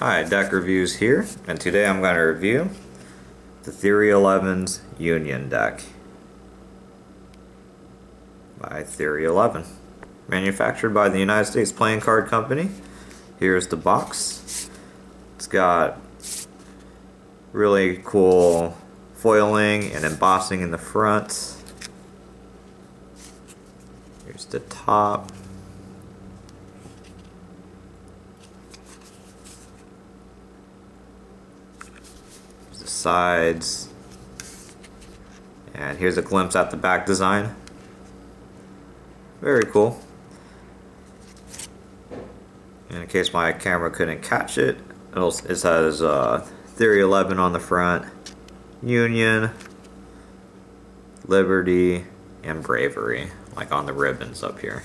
Hi, Deck Reviews here, and today I'm going to review the Theory 11's Union deck by Theory 11. Manufactured by the United States Playing Card Company. Here's the box. It's got really cool foiling and embossing in the front. Here's the top. The sides. And here's a glimpse at the back design. Very cool. in case my camera couldn't catch it, it says uh, Theory 11 on the front, Union, Liberty, and Bravery, like on the ribbons up here.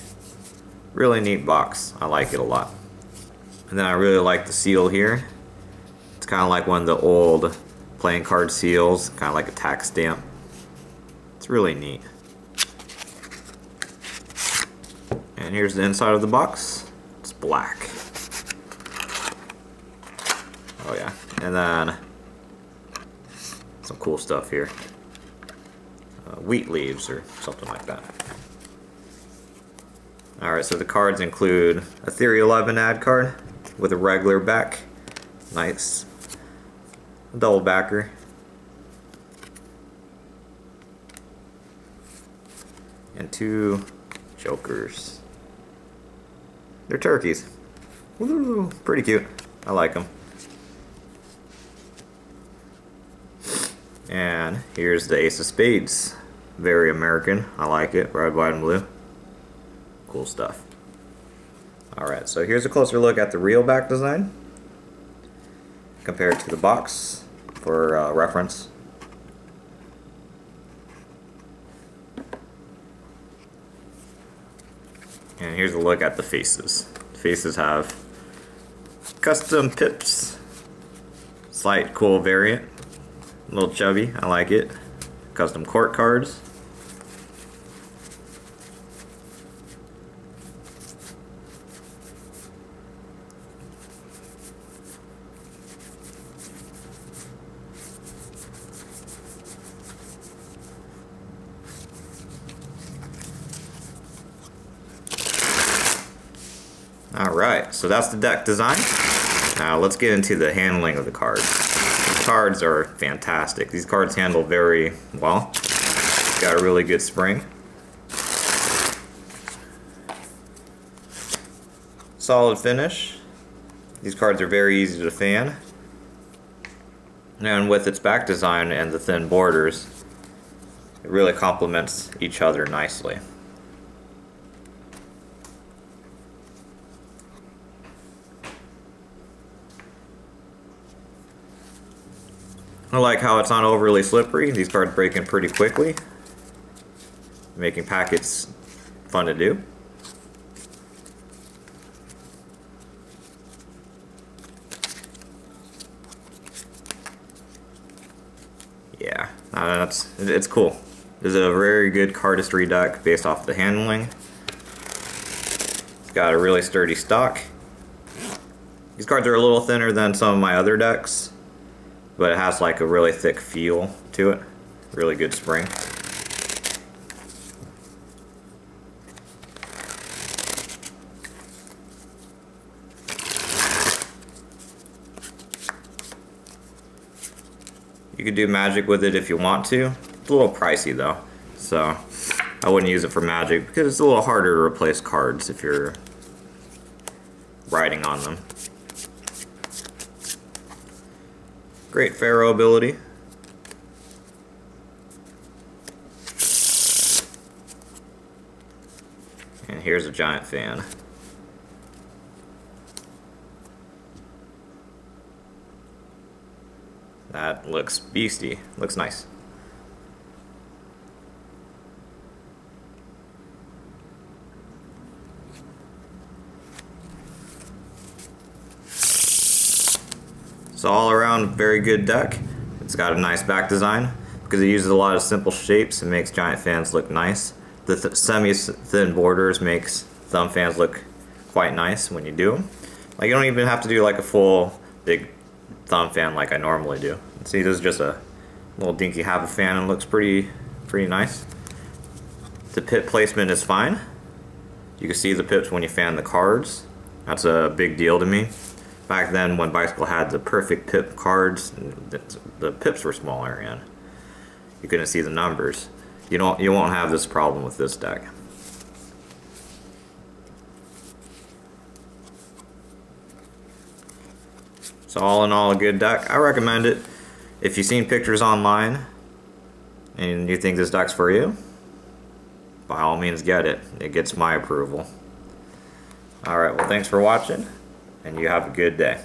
Really neat box. I like it a lot. And then I really like the seal here. It's kind of like one of the old playing card seals, kind of like a tax stamp. It's really neat. And here's the inside of the box. It's black. Oh yeah. And then some cool stuff here. Uh, wheat leaves or something like that. Alright, so the cards include a Theory 11 ad card with a regular back. Nice double backer. And two jokers. They're turkeys. Woo, pretty cute. I like them. And here's the Ace of Spades. Very American. I like it. Red, white, and blue. Cool stuff. Alright, so here's a closer look at the real back design compared to the box for uh, reference. And here's a look at the faces. Faces have custom pips, slight cool variant, a little chubby, I like it. Custom court cards. Alright, so that's the deck design. Now let's get into the handling of the cards. The cards are fantastic. These cards handle very well. Got a really good spring. Solid finish. These cards are very easy to fan. And with its back design and the thin borders, it really complements each other nicely. I like how it's not overly slippery. These cards break in pretty quickly, making packets fun to do. Yeah, that's it's cool. This is a very good cardistry deck based off the handling. It's got a really sturdy stock. These cards are a little thinner than some of my other decks, but it has like a really thick feel to it. Really good spring. You could do magic with it if you want to. It's a little pricey though, so I wouldn't use it for magic because it's a little harder to replace cards if you're writing on them. Great Faro ability. And here's a giant fan. That looks beasty. Looks nice. So all around very good deck. It's got a nice back design because it uses a lot of simple shapes and makes giant fans look nice. The th semi-thin borders makes thumb fans look quite nice when you do them. Like you don't even have to do like a full big thumb fan like I normally do. See, this is just a little dinky Hava fan and looks pretty, pretty nice. The pip placement is fine. You can see the pips when you fan the cards. That's a big deal to me. Back then when Bicycle had the perfect pip cards, the pips were smaller and you couldn't see the numbers. You don't you won't have this problem with this deck. So all in all a good deck. I recommend it. If you've seen pictures online and you think this deck's for you, by all means get it. It gets my approval. Alright, well thanks for watching and you have a good day.